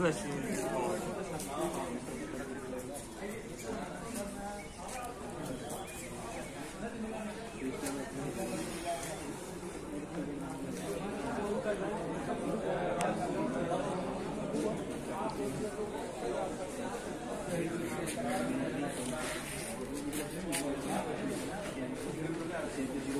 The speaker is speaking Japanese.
ということで。